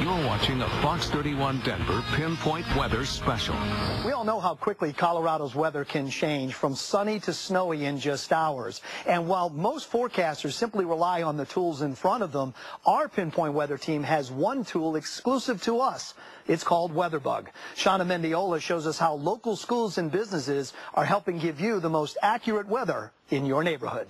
You're watching a Fox 31 Denver Pinpoint Weather Special. We all know how quickly Colorado's weather can change from sunny to snowy in just hours. And while most forecasters simply rely on the tools in front of them, our Pinpoint Weather team has one tool exclusive to us. It's called WeatherBug. Shauna Mendiola shows us how local schools and businesses are helping give you the most accurate weather in your neighborhood.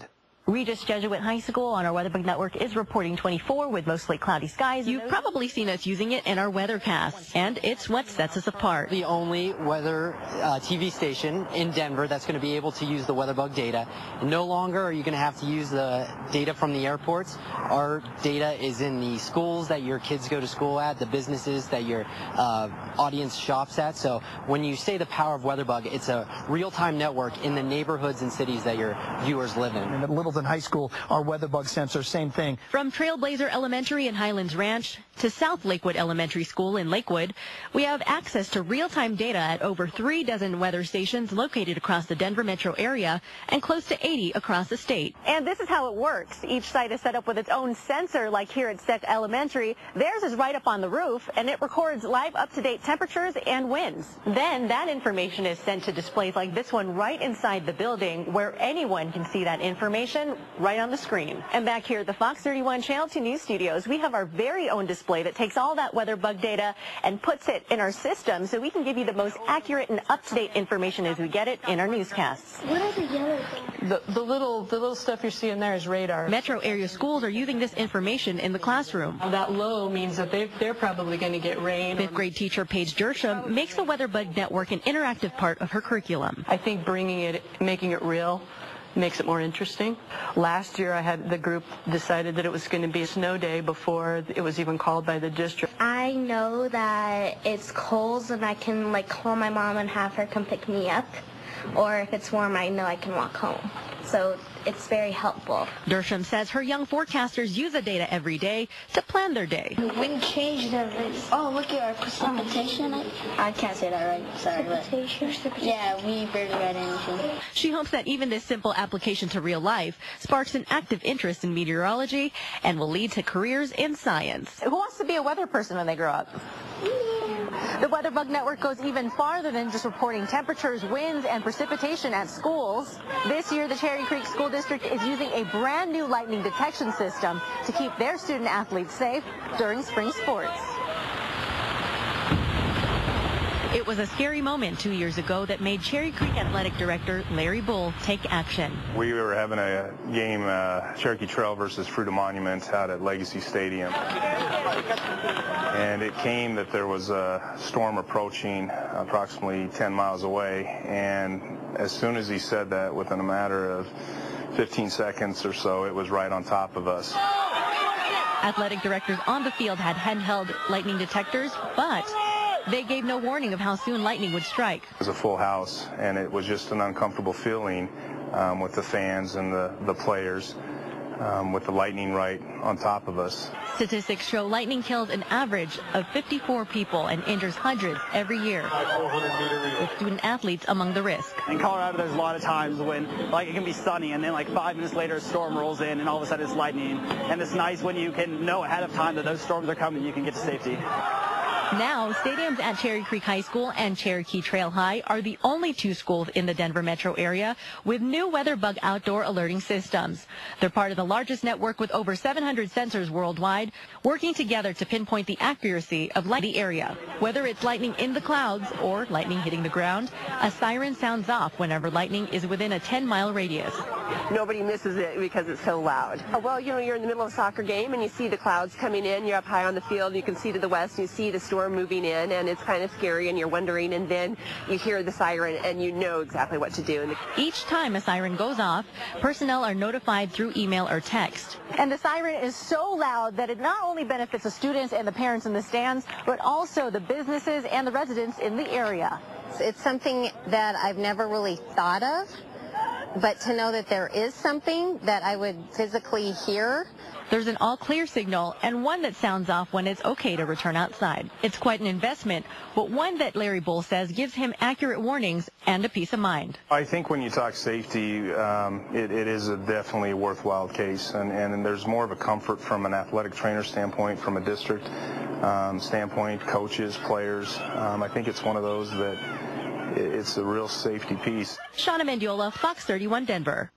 Regis Jesuit High School on our WeatherBug network is reporting 24 with mostly cloudy skies. You've probably seen us using it in our weathercasts, and it's what sets us apart. The only weather uh, TV station in Denver that's going to be able to use the WeatherBug data. No longer are you going to have to use the data from the airports. Our data is in the schools that your kids go to school at, the businesses that your uh, audience shops at. So when you say the power of WeatherBug, it's a real-time network in the neighborhoods and cities that your viewers live in. And Littleton High School, our WeatherBug sensor, same thing. From Trailblazer Elementary in Highlands Ranch to South Lakewood Elementary School in Lakewood, we have access to real-time data at over three dozen weather stations located across the Denver metro area and close to 80 across the state. And this is how it works. Each site is set up with its own sensor, like here at Steck Elementary. Theirs is right up on the roof, and it records live up-to-date temperatures and winds. Then that information is sent to displays like this one right inside the building, where anyone can see that information right on the screen. And back here at the Fox 31 Channel 2 News Studios, we have our very own display that takes all that weather bug data and puts it in our system so we can give you the most accurate and up-to-date information as we get it in our newscasts. What are the yellow things? The, the little the little stuff you're seeing there is radar. Metro area schools are using this information in the classroom. That low means that they they're probably going to get rain. Fifth grade teacher Paige Dersham makes the Weather Bug Network an interactive part of her curriculum. I think bringing it, making it real, makes it more interesting. Last year I had the group decided that it was going to be a snow day before it was even called by the district. I know that it's cold and I can like call my mom and have her come pick me up. Or if it's warm, I know I can walk home. So it's very helpful. Dersham says her young forecasters use the data every day to plan their day. We changed the Oh, look at our precipitation. I can't say that right. Sorry. Precipitation. Yeah, we barely read anything. She hopes that even this simple application to real life sparks an active interest in meteorology and will lead to careers in science. Who wants to be a weather person when they grow up? The WeatherBug Network goes even farther than just reporting temperatures, winds, and precipitation at schools. This year, the Cherry Creek School District is using a brand new lightning detection system to keep their student athletes safe during spring sports. It was a scary moment two years ago that made Cherry Creek Athletic Director Larry Bull take action. We were having a game, uh, Cherokee Trail versus Fruita Monuments, out at Legacy Stadium. And it came that there was a storm approaching approximately 10 miles away. And as soon as he said that, within a matter of 15 seconds or so, it was right on top of us. Athletic directors on the field had handheld lightning detectors, but they gave no warning of how soon lightning would strike. It was a full house, and it was just an uncomfortable feeling um, with the fans and the, the players. Um, with the lightning right on top of us. Statistics show lightning kills an average of 54 people and injures hundreds every year, with student athletes among the risk. In Colorado, there's a lot of times when, like, it can be sunny, and then like five minutes later, a storm rolls in, and all of a sudden it's lightning. And it's nice when you can know ahead of time that those storms are coming, you can get to safety. Now, stadiums at Cherry Creek High School and Cherokee Trail High are the only two schools in the Denver metro area with new WeatherBug outdoor alerting systems. They're part of the largest network with over 700 sensors worldwide, working together to pinpoint the accuracy of the area. Whether it's lightning in the clouds or lightning hitting the ground, a siren sounds off whenever lightning is within a 10-mile radius. Nobody misses it because it's so loud. Oh, well, you know, you're in the middle of a soccer game and you see the clouds coming in. You're up high on the field. You can see to the west. And you see the storm moving in, and it's kind of scary, and you're wondering. And then you hear the siren, and you know exactly what to do. And each time a siren goes off, personnel are notified through email or text. And the siren is so loud that it not only benefits the students and the parents in the stands, but also the businesses and the residents in the area. It's something that I've never really thought of, but to know that there is something that I would physically hear. There's an all clear signal and one that sounds off when it's okay to return outside. It's quite an investment, but one that Larry Bull says gives him accurate warnings and a peace of mind. I think when you talk safety, um, it, it is a definitely a worthwhile case, and, and there's more of a comfort from an athletic trainer standpoint, from a district um, standpoint, coaches, players. Um, I think it's one of those that it's a real safety piece. Shauna Mendiola, Fox 31 Denver.